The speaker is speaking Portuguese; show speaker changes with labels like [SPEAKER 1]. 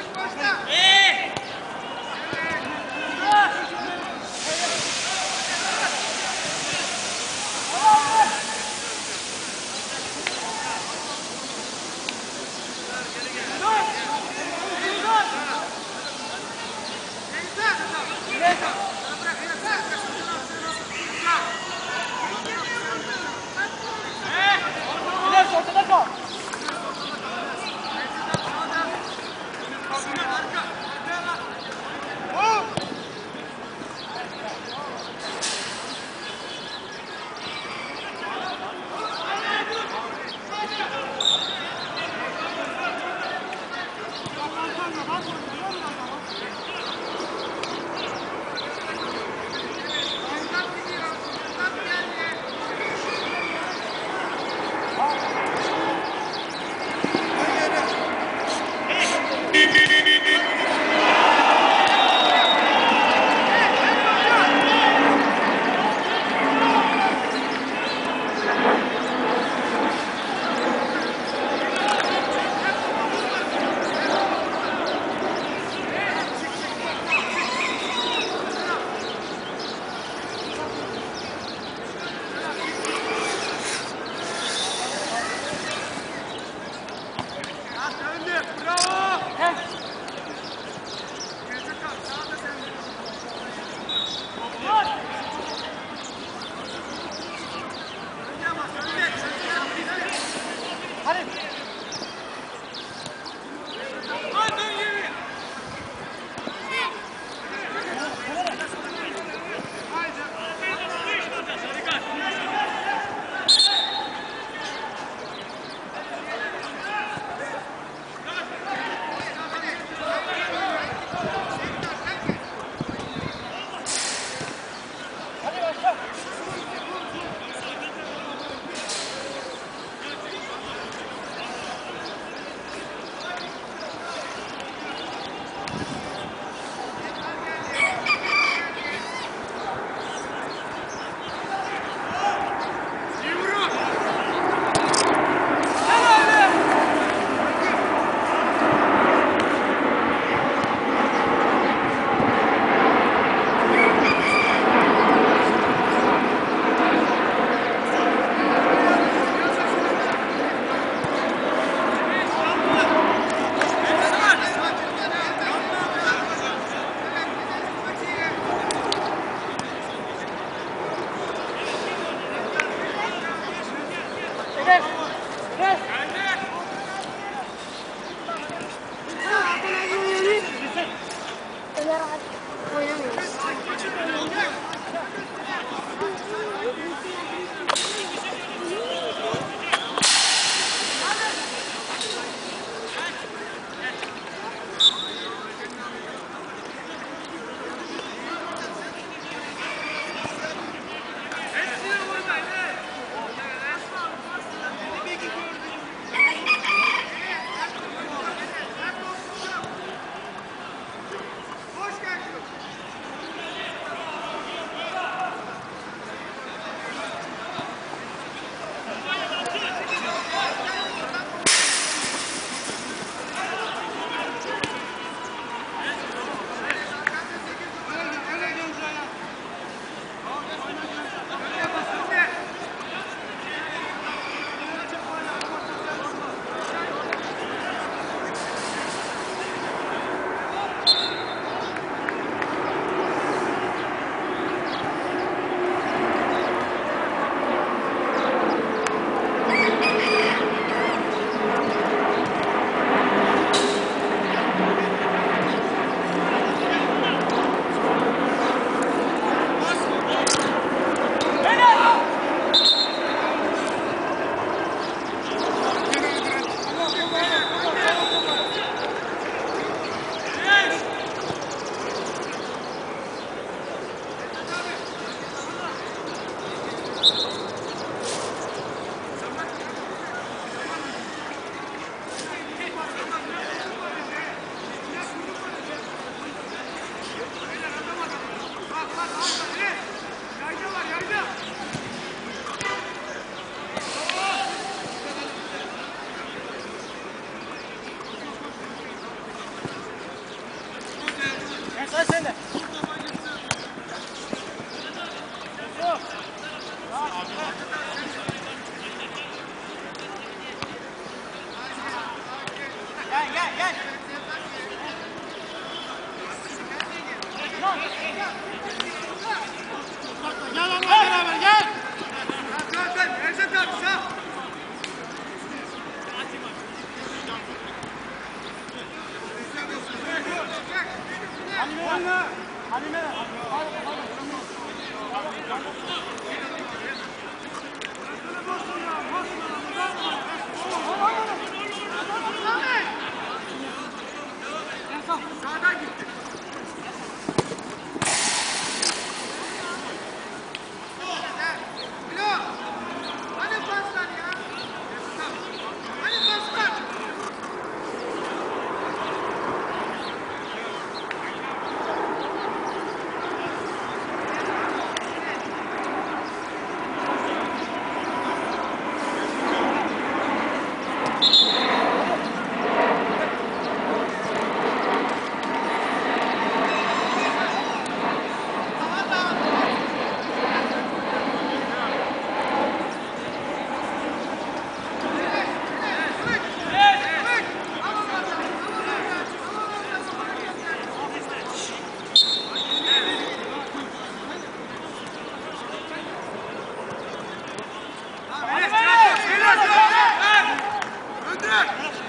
[SPEAKER 1] Let's go. Back. back.